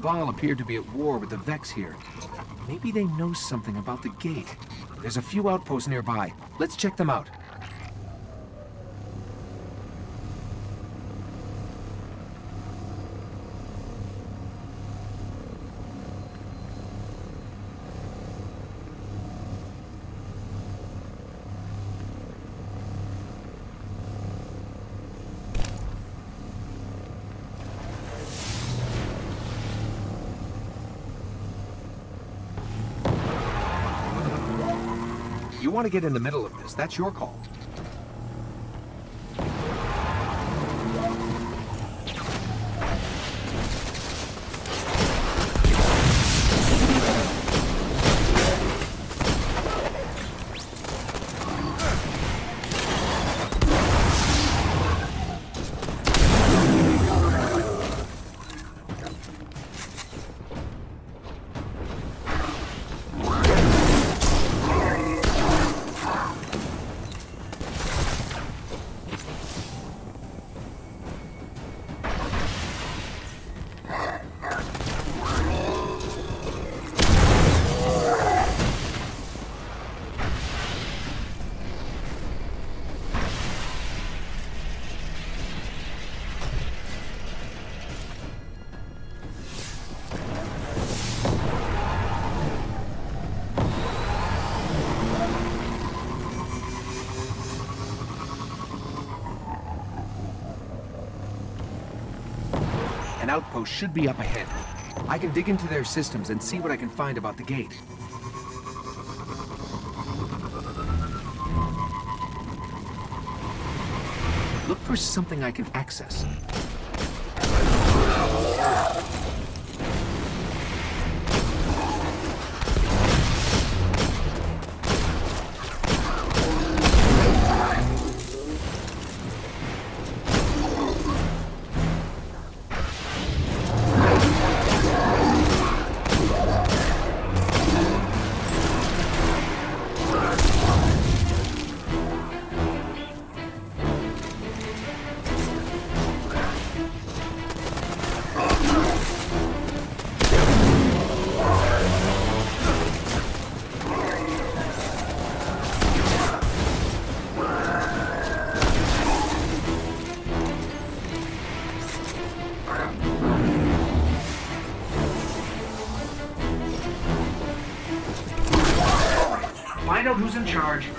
Cabal appeared to be at war with the Vex here. Maybe they know something about the gate. There's a few outposts nearby. Let's check them out. You want to get in the middle of this, that's your call. Outpost should be up ahead. I can dig into their systems and see what I can find about the gate. Look for something I can access. Charge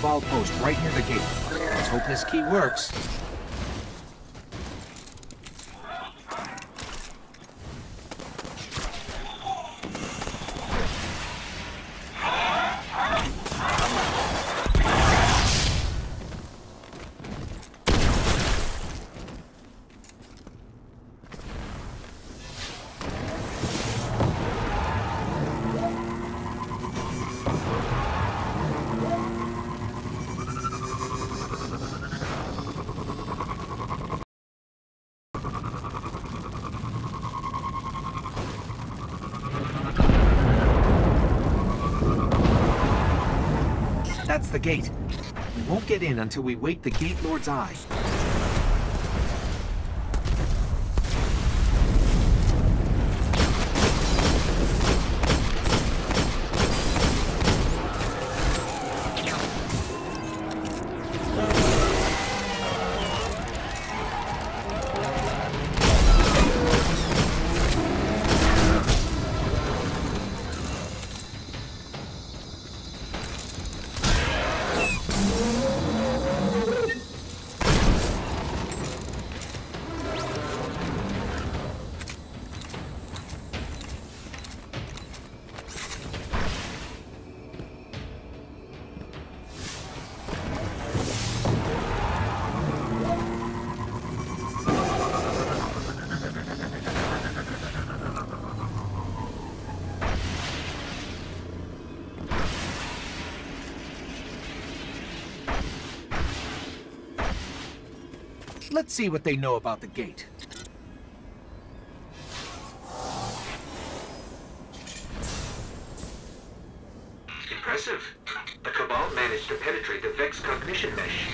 Cabal post right near the gate. Let's hope this key works. The gate. We won't get in until we wait the Gate Lord's eye. See what they know about the gate. Impressive. The Cabal managed to penetrate the Vex cognition mesh.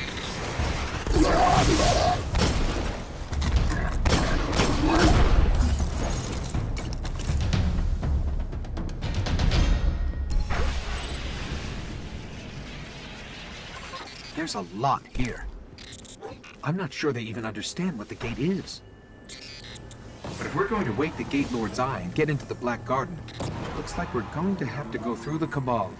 There's a lot here. I'm not sure they even understand what the gate is. But if we're going to wake the Gate Lord's eye and get into the Black Garden, looks like we're going to have to go through the Cabal.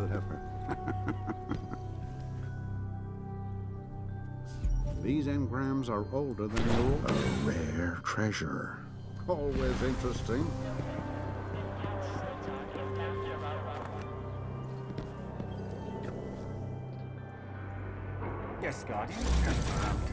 Heifer. These engrams are older than your... A rare treasure. Always interesting. Yes, Guardian.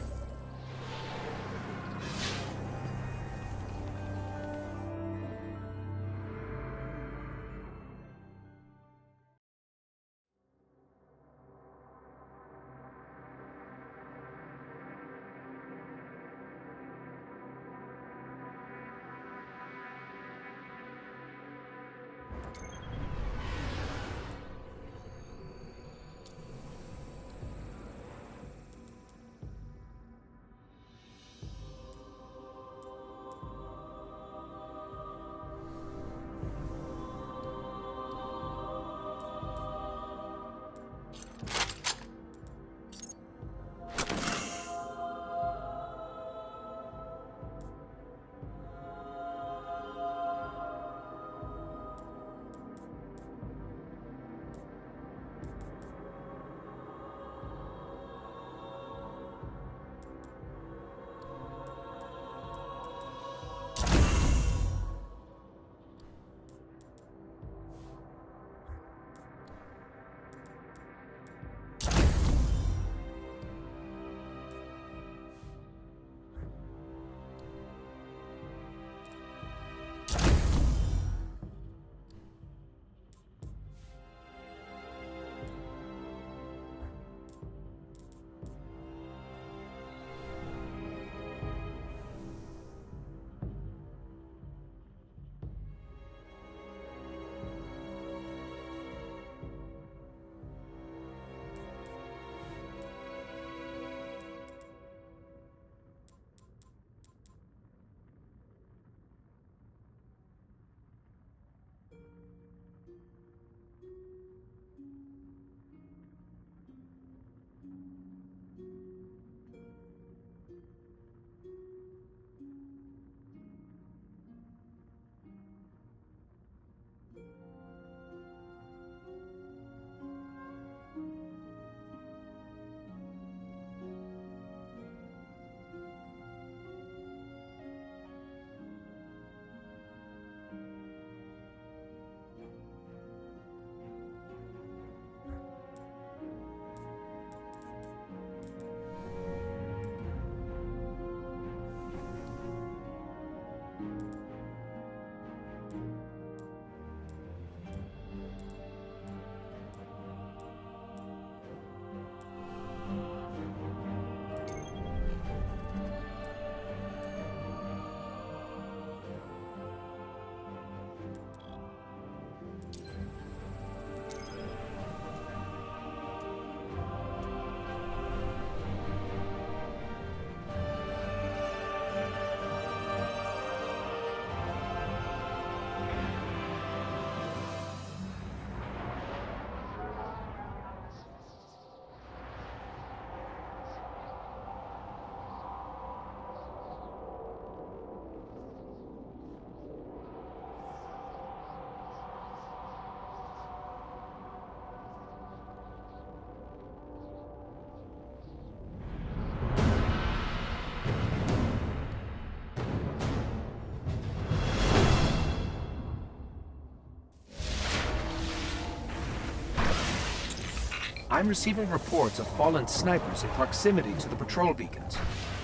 I'm receiving reports of fallen snipers in proximity to the patrol beacons.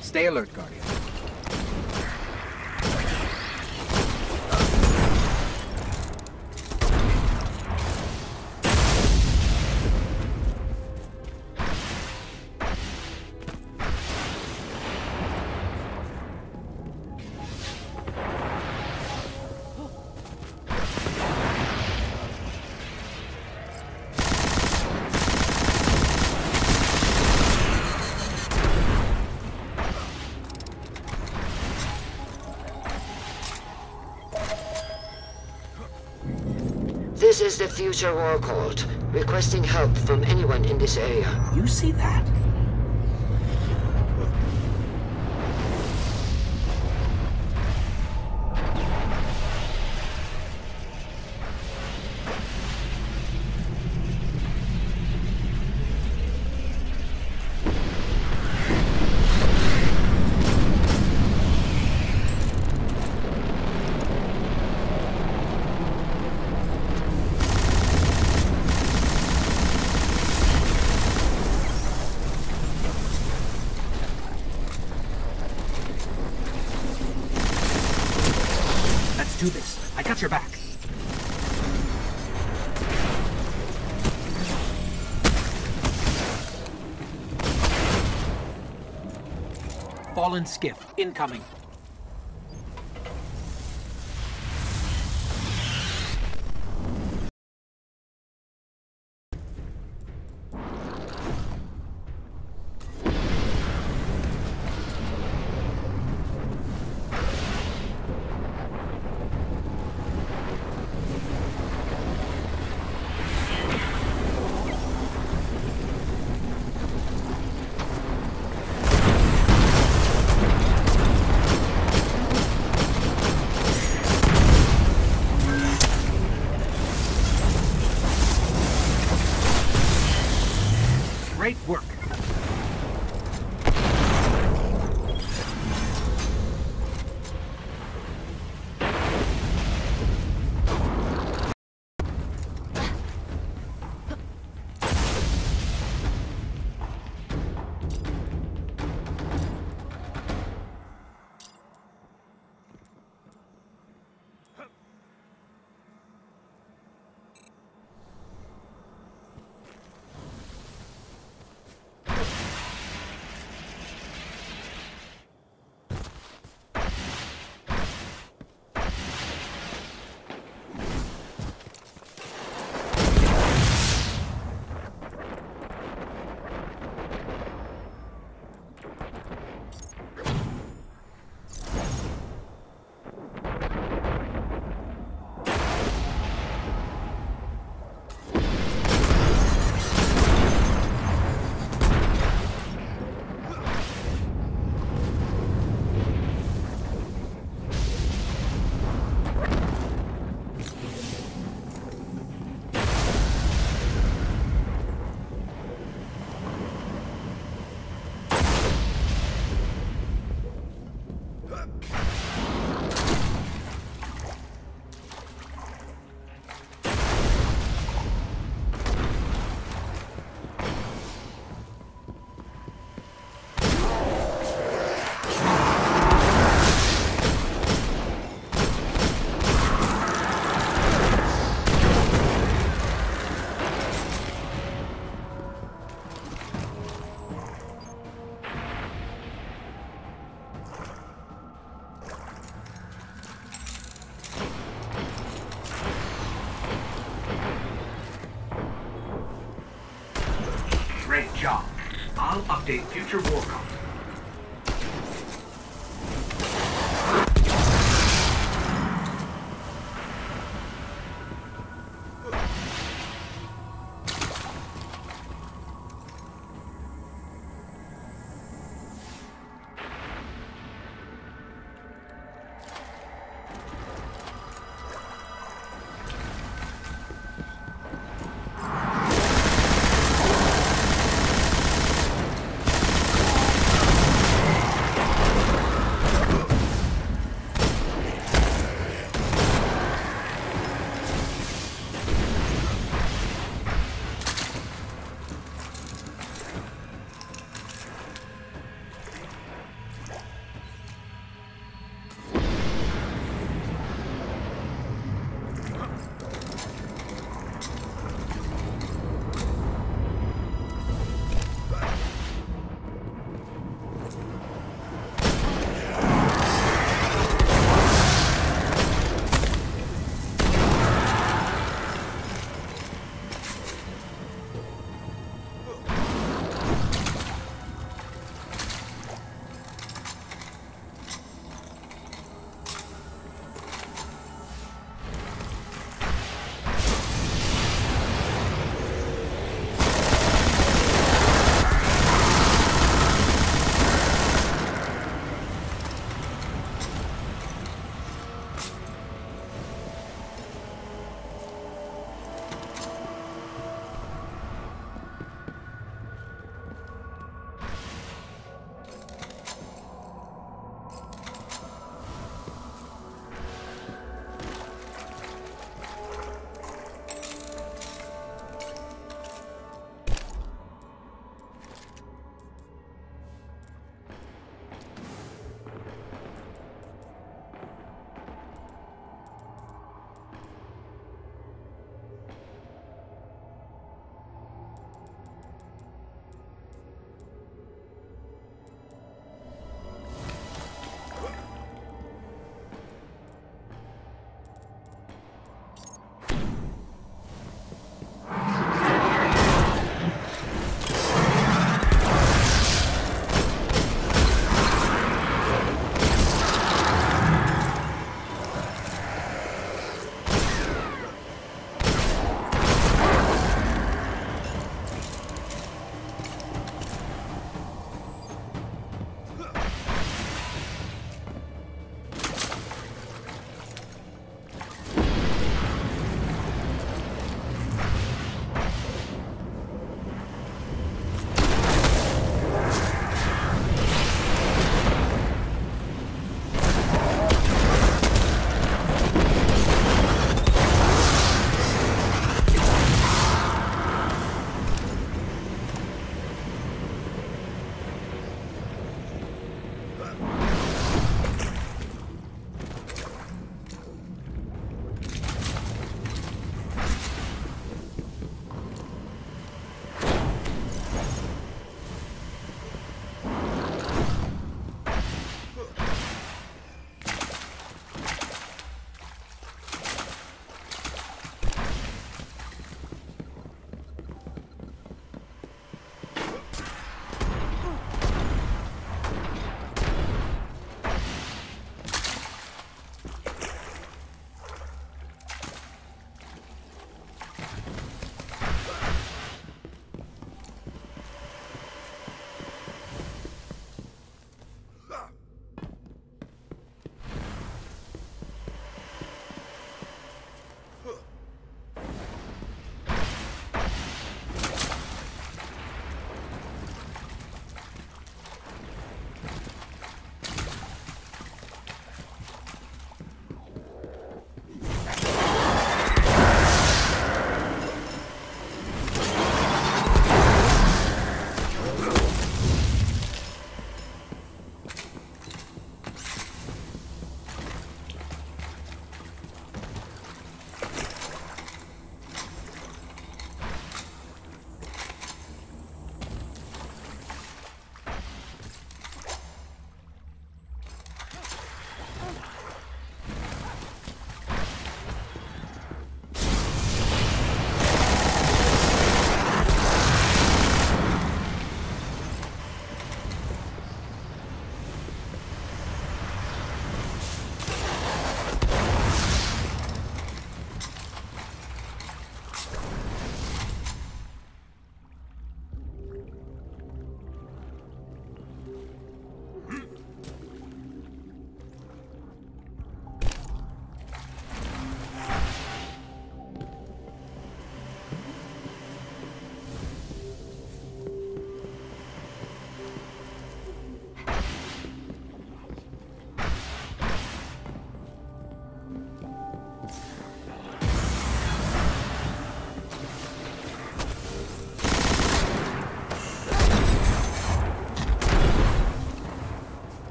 Stay alert, Guardian. This is the Future War Cult, requesting help from anyone in this area. You see that? Fallen skiff incoming.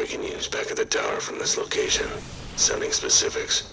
We can use back at the tower from this location. Sending specifics.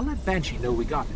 I'll let Banshee know we got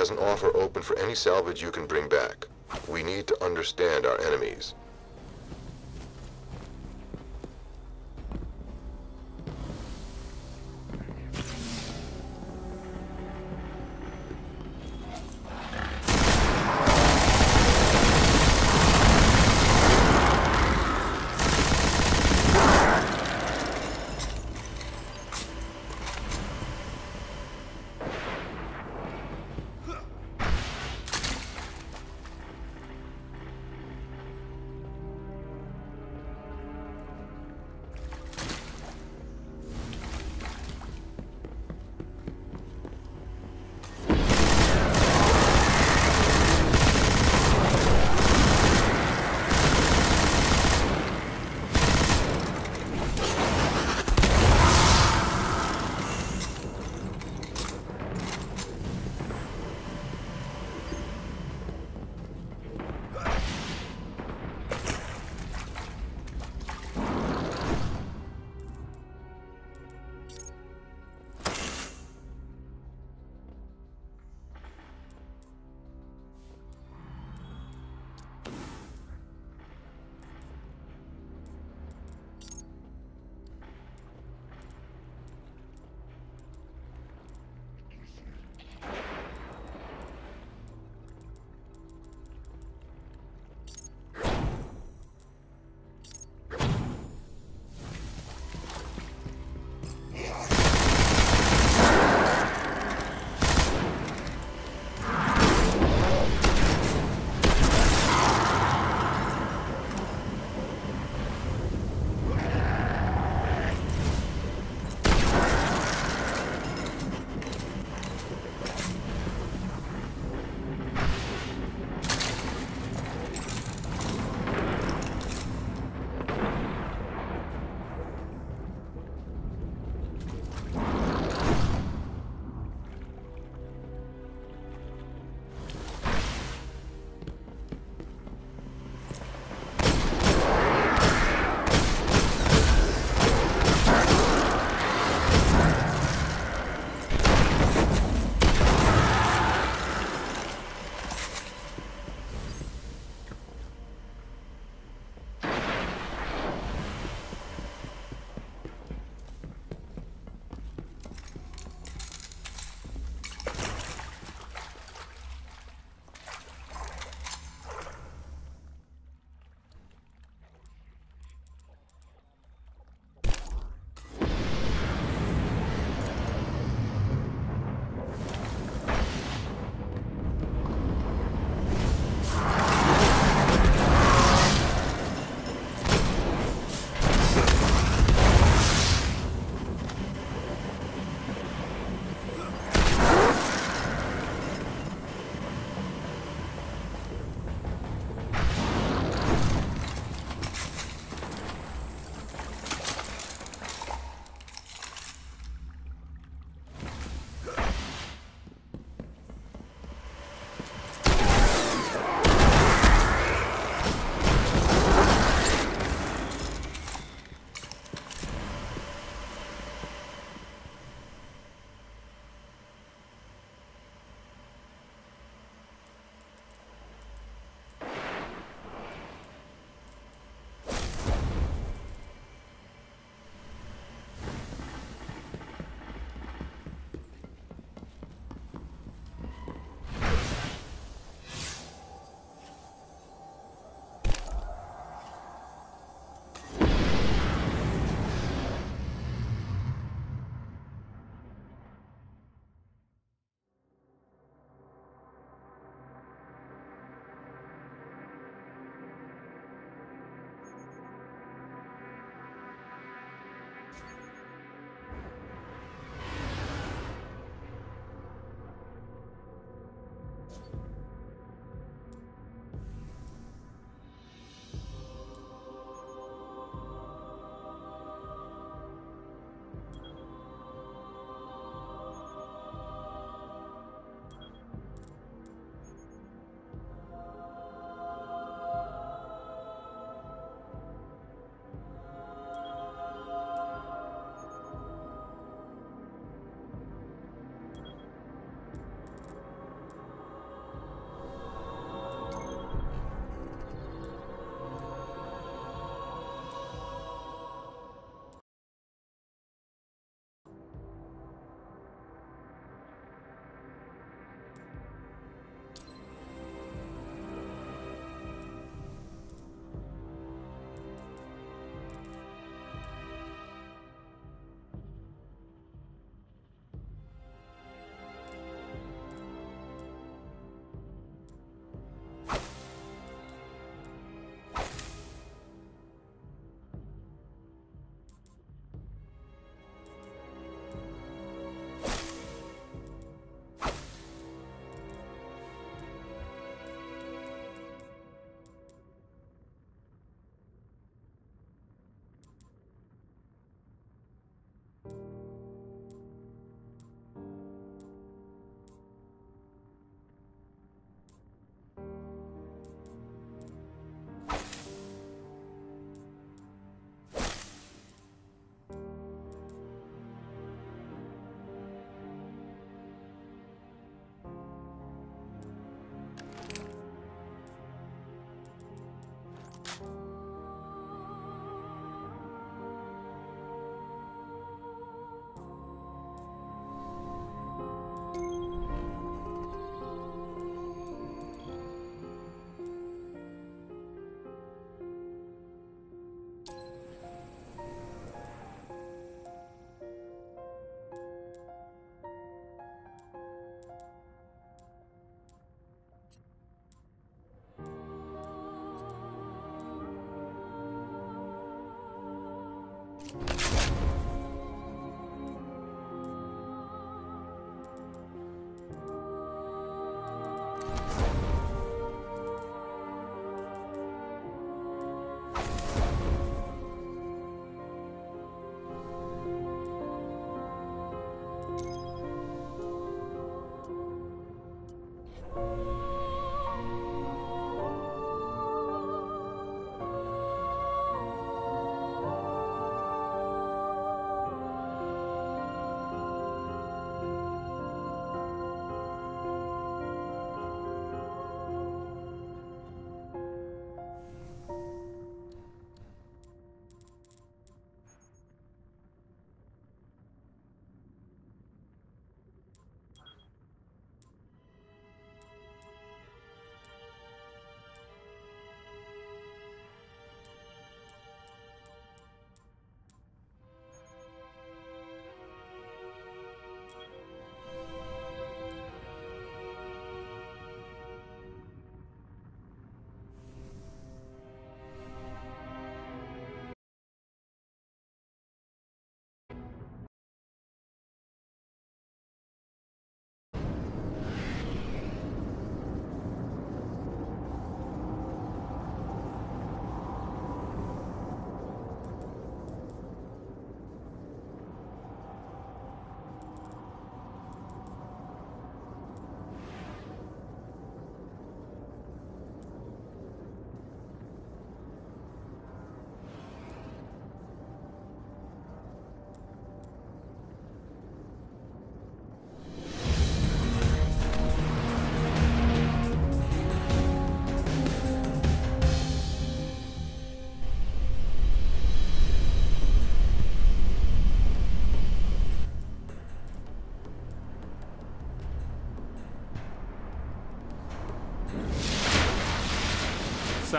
has an offer open for any salvage you can bring back. We need to understand our enemies.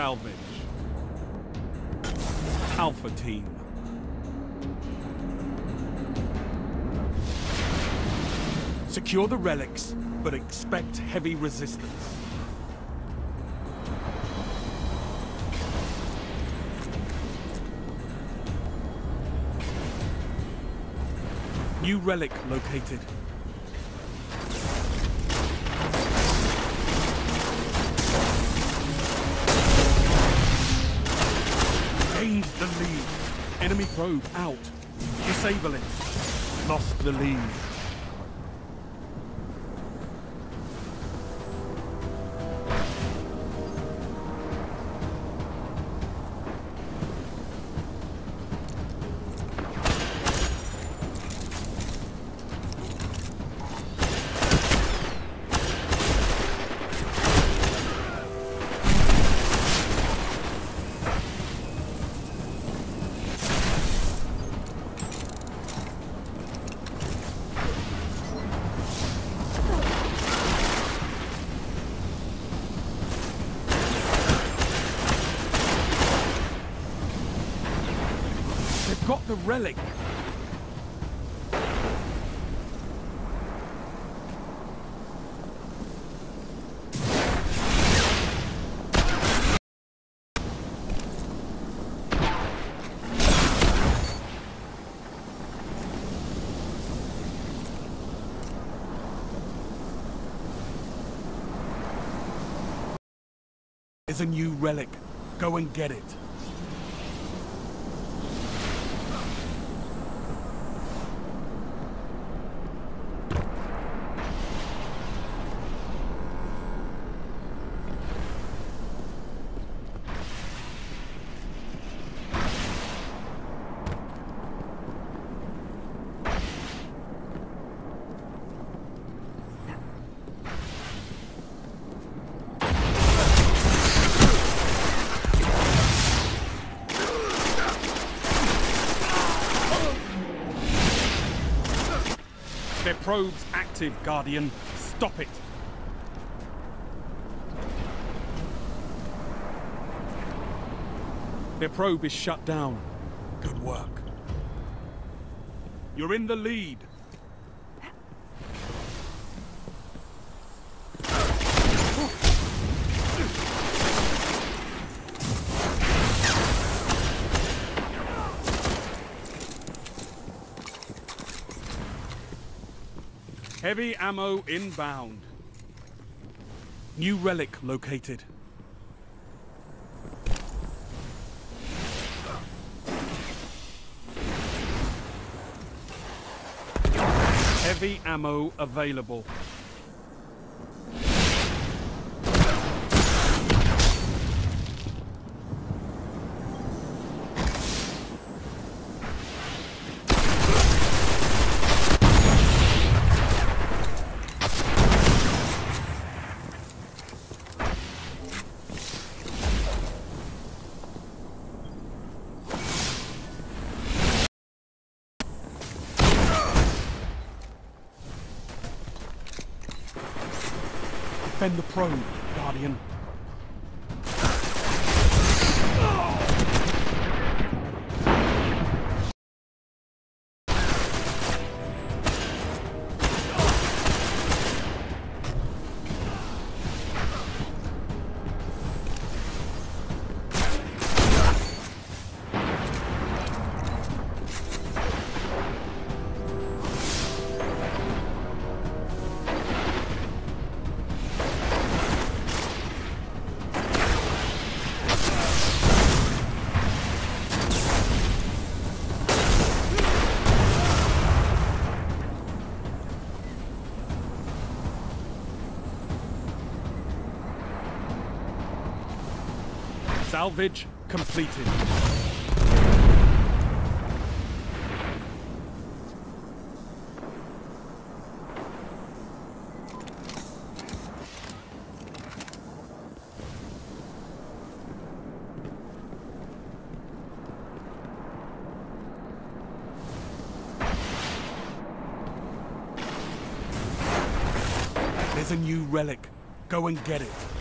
Salvage. Alpha Team. Secure the relics, but expect heavy resistance. New relic located. Probe out. Disable it. Lost the lead. A new relic. Go and get it. Their probe's active, Guardian. Stop it. Their probe is shut down. Good work. You're in the lead. Heavy ammo inbound. New relic located. Heavy ammo available. Probe, Salvage completed. There's a new relic. Go and get it.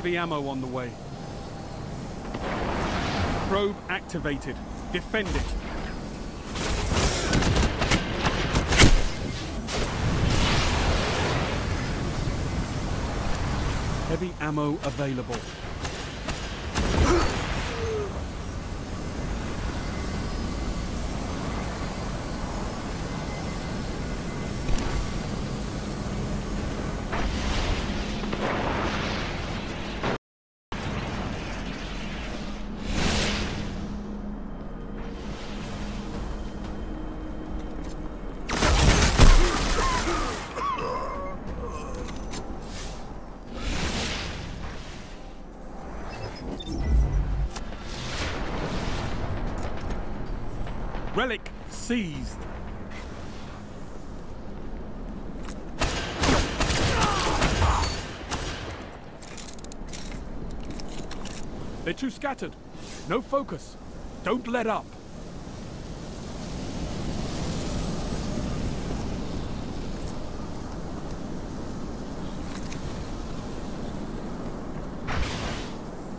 Heavy ammo on the way. Probe activated. Defend it. Heavy ammo available. Scattered. No focus. Don't let up.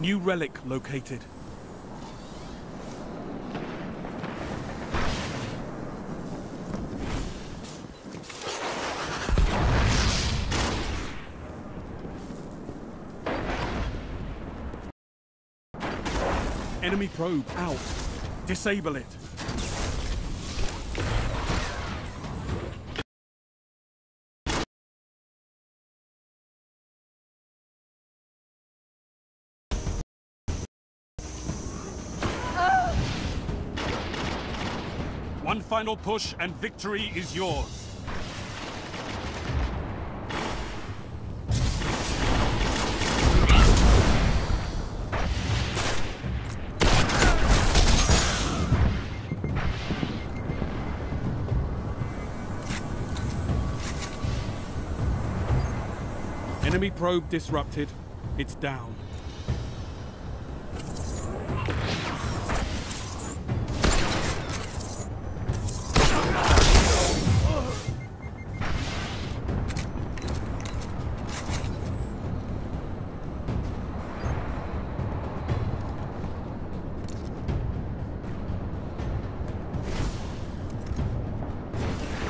New relic located. Enemy probe out. Disable it. One final push and victory is yours. Probe disrupted. It's down.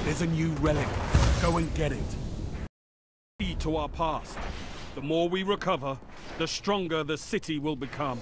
There's a new relic. Go and get it. Key to our past. The more we recover, the stronger the city will become.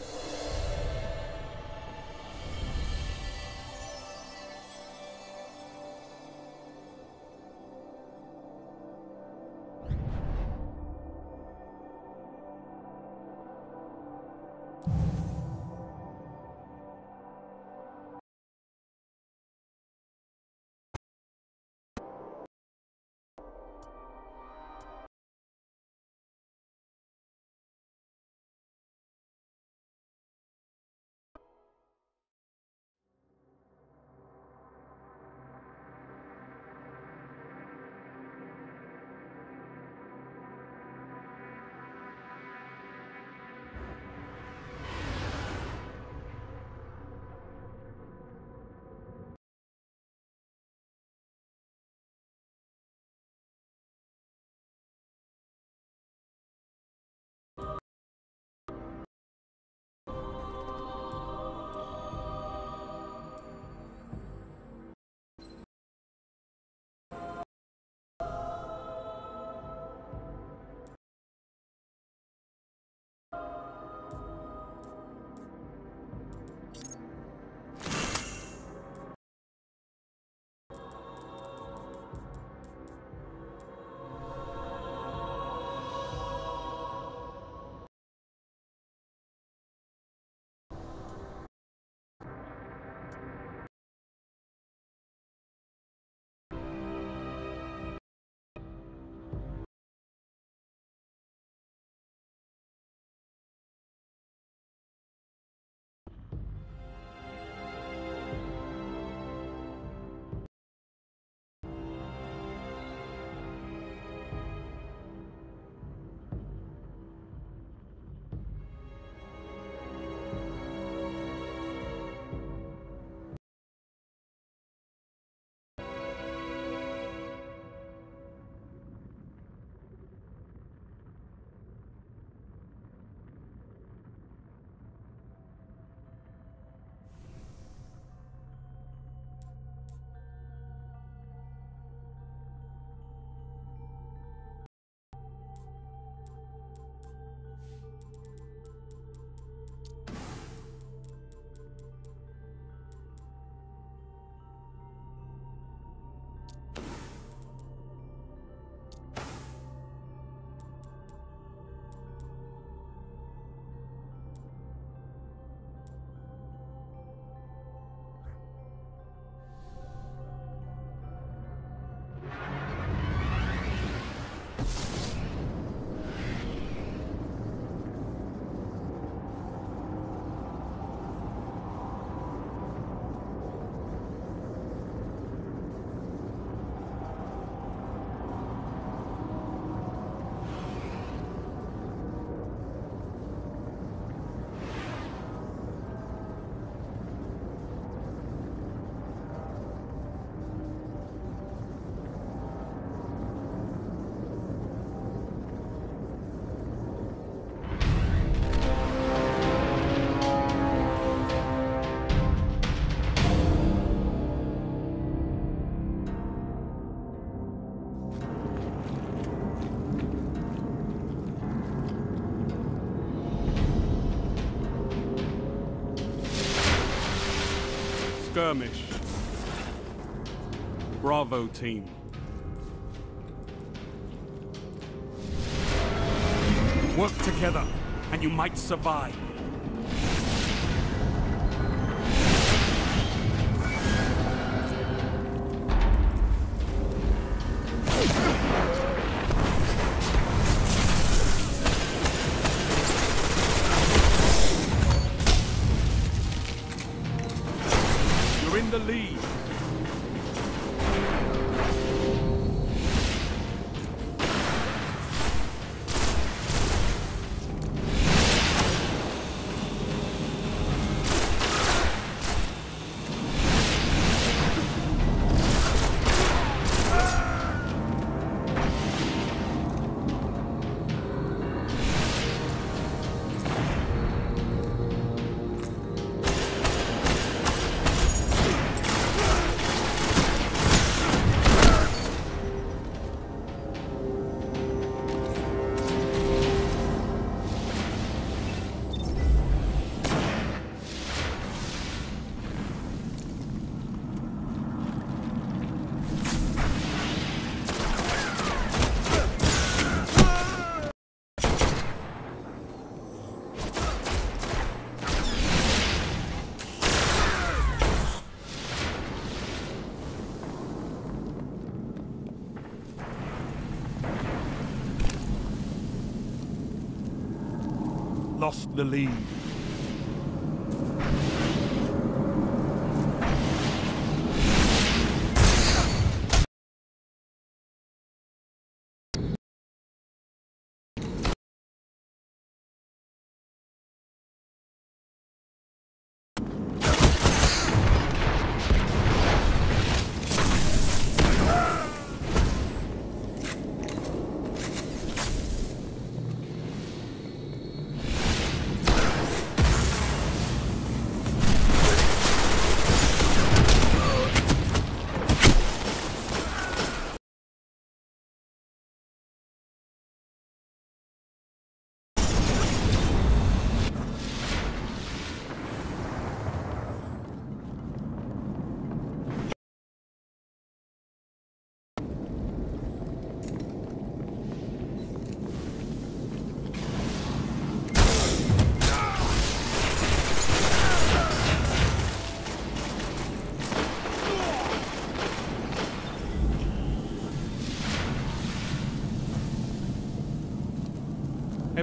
Skirmish. Bravo team. Work together, and you might survive. Lost the lead.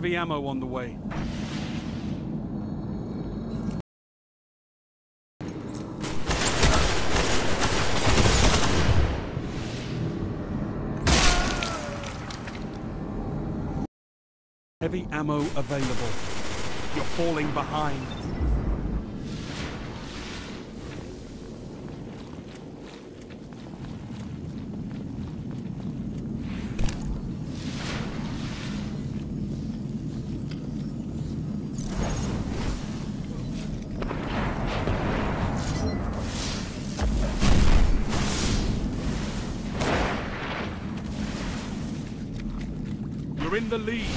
Heavy ammo on the way. Heavy ammo available. You're falling behind. The lead.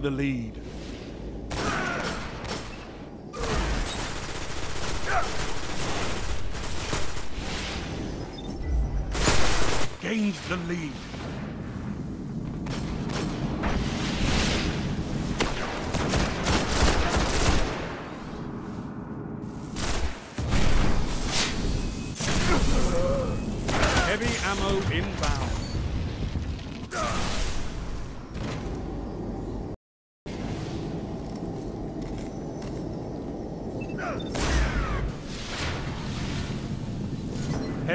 The lead. Gained the lead.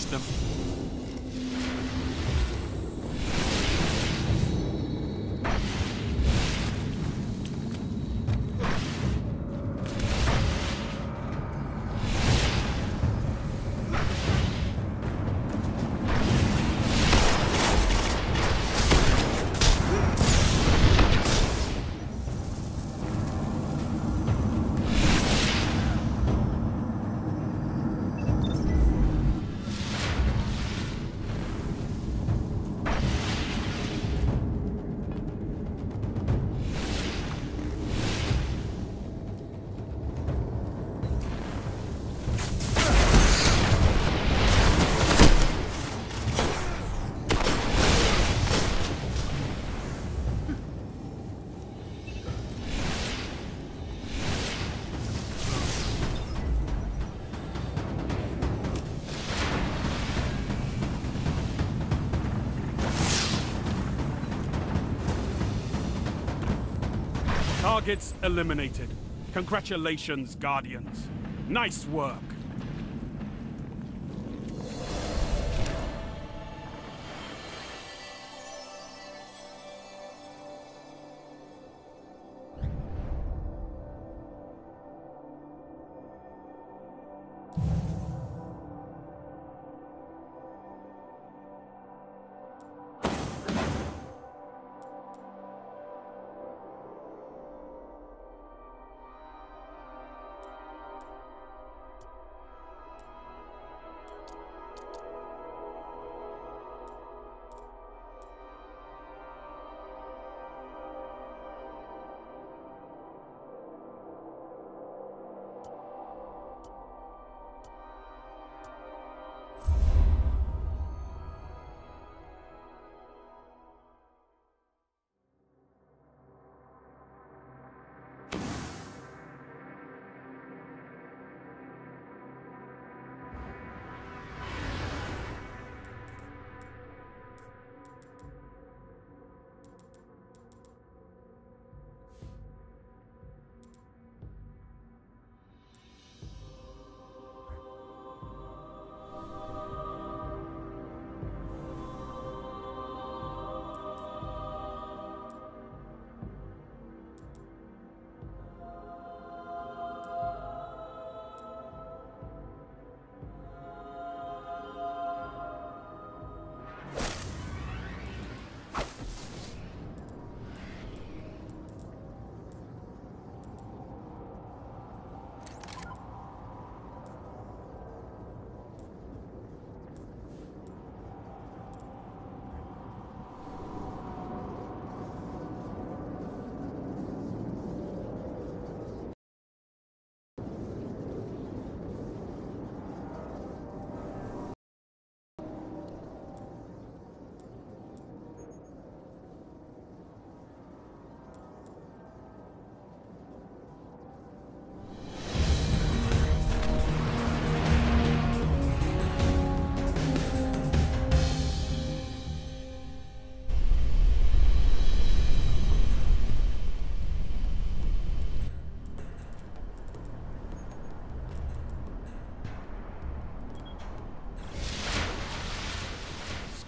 Finish them. Targets eliminated. Congratulations, Guardians. Nice work.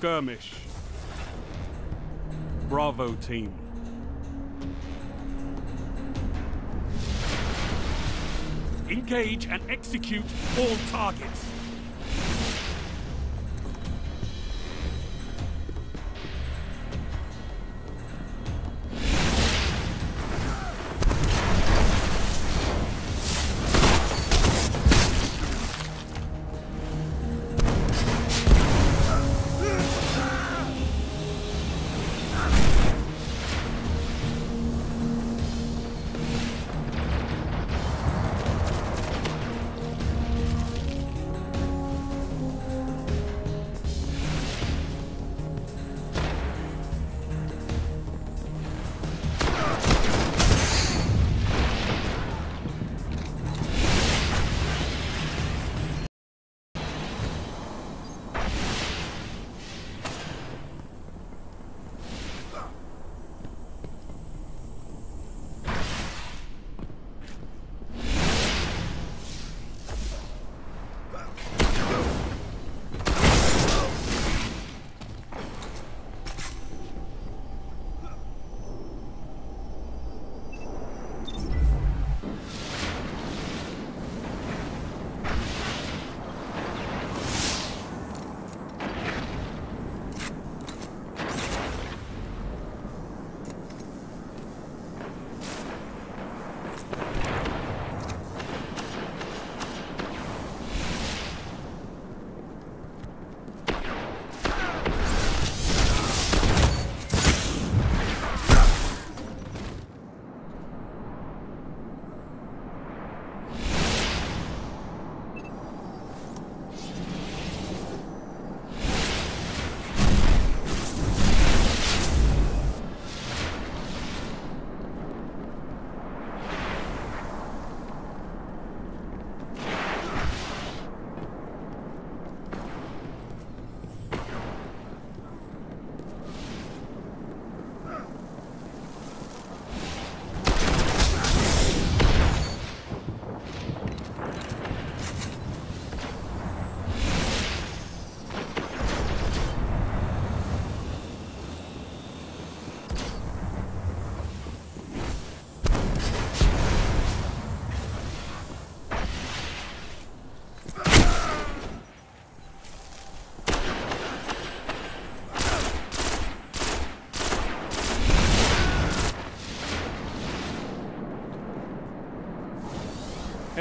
Skirmish. Bravo team. Engage and execute all targets.